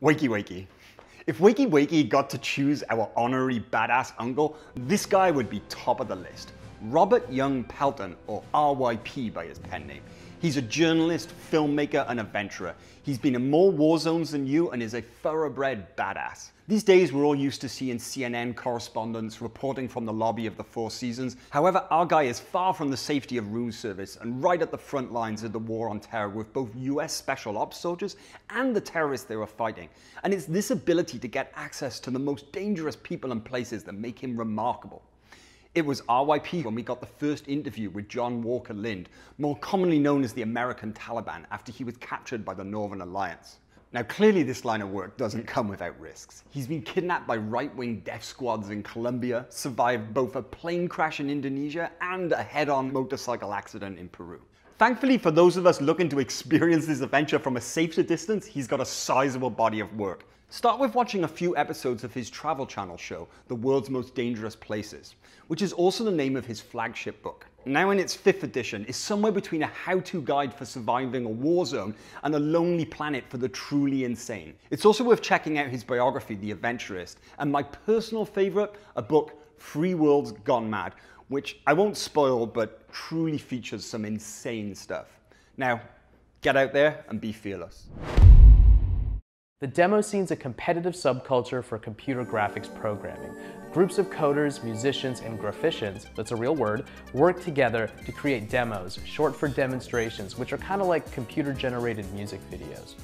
Wakey Wakey. If Wakey Wakey got to choose our honorary badass uncle, this guy would be top of the list. Robert Young Pelton, or RYP by his pen name. He's a journalist, filmmaker, and adventurer. He's been in more war zones than you and is a thoroughbred badass. These days, we're all used to seeing CNN correspondents reporting from the lobby of the Four Seasons. However, our guy is far from the safety of room service and right at the front lines of the war on terror with both US Special Ops soldiers and the terrorists they were fighting. And it's this ability to get access to the most dangerous people and places that make him remarkable. It was RYP when we got the first interview with John Walker Lindh, more commonly known as the American Taliban, after he was captured by the Northern Alliance. Now, clearly, this line of work doesn't come without risks. He's been kidnapped by right wing death squads in Colombia, survived both a plane crash in Indonesia and a head on motorcycle accident in Peru. Thankfully, for those of us looking to experience this adventure from a safer distance, he's got a sizable body of work. Start with watching a few episodes of his travel channel show, The World's Most Dangerous Places, which is also the name of his flagship book. Now in its fifth edition, is somewhere between a how-to guide for surviving a war zone and a lonely planet for the truly insane. It's also worth checking out his biography, The Adventurist, and my personal favorite, a book, Three Worlds Gone Mad, which I won't spoil, but truly features some insane stuff. Now, get out there and be fearless. The demo scene is a competitive subculture for computer graphics programming. Groups of coders, musicians, and graphicians, that's a real word, work together to create demos, short for demonstrations, which are kind of like computer generated music videos.